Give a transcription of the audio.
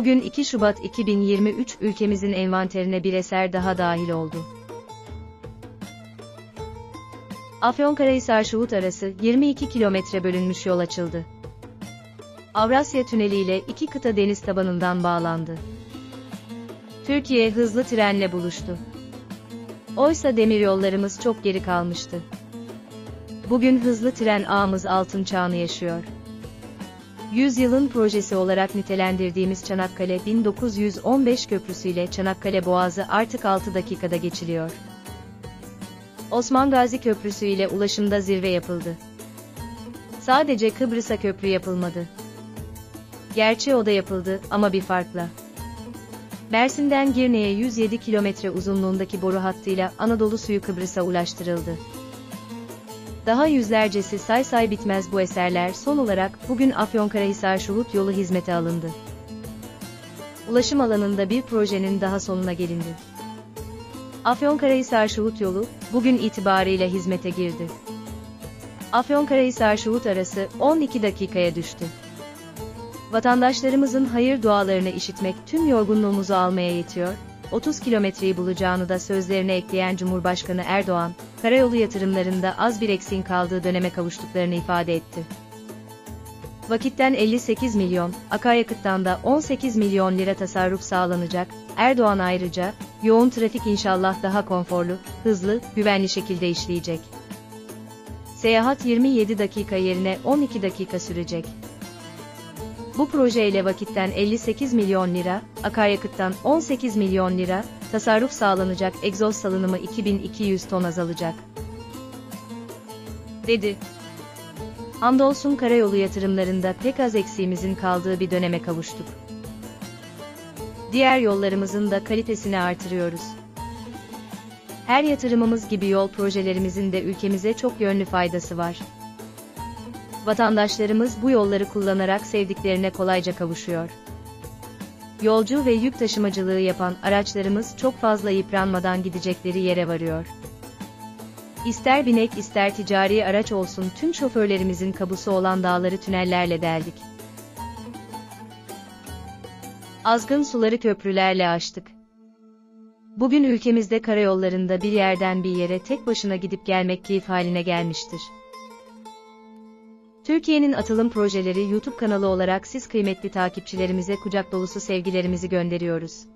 Bugün 2 Şubat 2023 ülkemizin envanterine bir eser daha dahil oldu. Afyonkarahisar Şuhut arası 22 kilometre bölünmüş yol açıldı. Avrasya Tüneli ile iki kıta deniz tabanından bağlandı. Türkiye hızlı trenle buluştu. Oysa demiryollarımız çok geri kalmıştı. Bugün hızlı tren ağımız altın çağını yaşıyor. Yüzyılın projesi olarak nitelendirdiğimiz Çanakkale 1915 köprüsüyle Çanakkale Boğazı artık 6 dakikada geçiliyor. Osman Gazi Köprüsü ile ulaşımda zirve yapıldı. Sadece Kıbrıs'a köprü yapılmadı. Gerçi o da yapıldı ama bir farkla. Mersin'den Girne'ye 107 kilometre uzunluğundaki boru hattıyla Anadolu suyu Kıbrıs'a ulaştırıldı. Daha yüzlercesi say say bitmez bu eserler son olarak bugün Afyonkarahisar Şuhut yolu hizmete alındı. Ulaşım alanında bir projenin daha sonuna gelindi. Afyonkarahisar Şuhut yolu bugün itibariyle hizmete girdi. Afyonkarahisar Şuhut arası 12 dakikaya düştü. Vatandaşlarımızın hayır dualarını işitmek tüm yorgunluğumuzu almaya yetiyor, 30 kilometreyi bulacağını da sözlerine ekleyen Cumhurbaşkanı Erdoğan, karayolu yatırımlarında az bir eksiğin kaldığı döneme kavuştuklarını ifade etti. Vakitten 58 milyon, akaryakıttan da 18 milyon lira tasarruf sağlanacak. Erdoğan ayrıca, yoğun trafik inşallah daha konforlu, hızlı, güvenli şekilde işleyecek. Seyahat 27 dakika yerine 12 dakika sürecek. Bu projeyle vakitten 58 milyon lira, akaryakıttan 18 milyon lira, tasarruf sağlanacak egzoz salınımı 2200 ton azalacak. Dedi. Hamdolsun karayolu yatırımlarında pek az eksiğimizin kaldığı bir döneme kavuştuk. Diğer yollarımızın da kalitesini artırıyoruz. Her yatırımımız gibi yol projelerimizin de ülkemize çok yönlü faydası var. Vatandaşlarımız bu yolları kullanarak sevdiklerine kolayca kavuşuyor. Yolcu ve yük taşımacılığı yapan araçlarımız çok fazla yıpranmadan gidecekleri yere varıyor. İster binek ister ticari araç olsun tüm şoförlerimizin kabusu olan dağları tünellerle deldik. Azgın suları köprülerle aştık. Bugün ülkemizde karayollarında bir yerden bir yere tek başına gidip gelmek keyif haline gelmiştir. Türkiye'nin atılım projeleri YouTube kanalı olarak siz kıymetli takipçilerimize kucak dolusu sevgilerimizi gönderiyoruz.